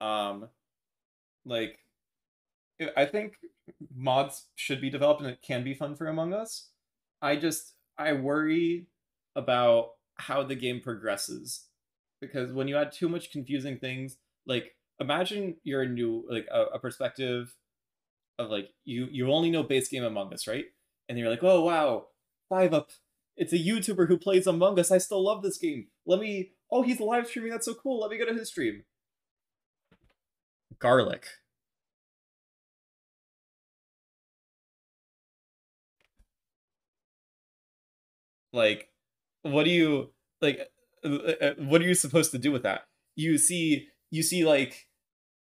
Um, like, I think mods should be developed and it can be fun for Among Us. I just I worry about how the game progresses because when you add too much confusing things, like imagine you're a new like a, a perspective of like you you only know base game Among Us, right? And you're like, oh wow, 5up. It's a YouTuber who plays Among Us. I still love this game. Let me. Oh, he's live streaming. That's so cool. Let me go to his stream. Garlic. Like, what do you like? Uh, uh, what are you supposed to do with that? You see, you see, like